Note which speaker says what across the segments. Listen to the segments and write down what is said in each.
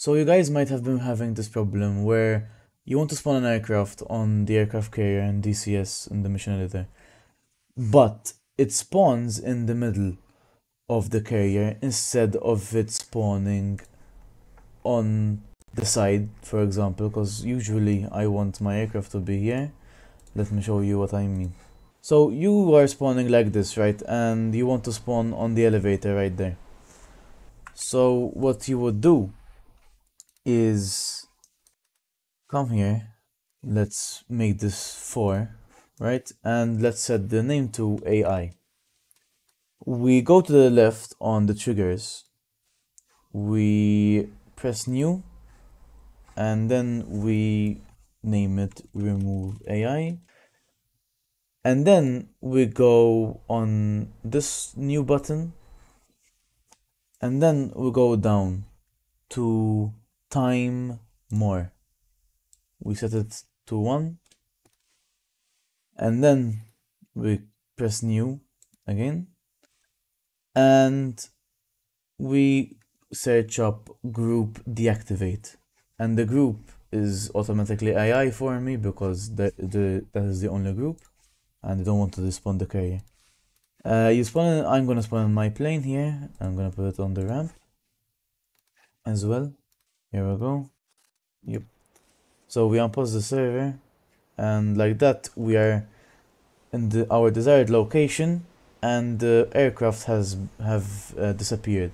Speaker 1: So you guys might have been having this problem where you want to spawn an aircraft on the aircraft carrier and DCS in the mission editor, but it spawns in the middle of the carrier instead of it spawning on the side, for example, because usually I want my aircraft to be here. Let me show you what I mean. So you are spawning like this, right? And you want to spawn on the elevator right there. So what you would do is come here. Let's make this 4 right? And let's set the name to AI we go to the left on the triggers. We press new. And then we name it remove AI and then we go on this new button. And then we go down to time more. We set it to 1 and then we press new again and we search up group deactivate and the group is automatically AI for me because the, the that is the only group and I don't want to despawn the carrier. Uh, you spawn I'm gonna spawn my plane here I'm gonna put it on the ramp as well here we go. Yep. So we unpause the server and like that we are in the, our desired location and the aircraft has have uh, disappeared.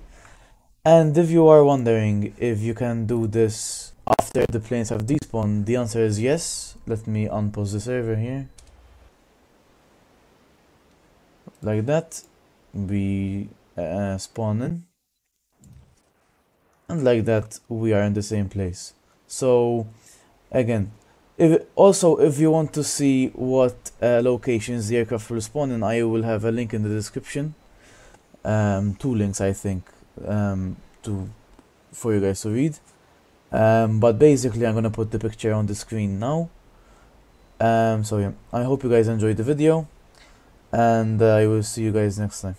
Speaker 1: And if you are wondering if you can do this after the planes have despawned, the answer is yes. Let me unpause the server here. Like that, we uh, spawn in and like that we are in the same place. So again if also if you want to see what uh, locations the aircraft will spawn in I will have a link in the description. Um, two links I think um, to for you guys to read. Um, but basically I'm gonna put the picture on the screen now. Um, so yeah I hope you guys enjoyed the video and uh, I will see you guys next time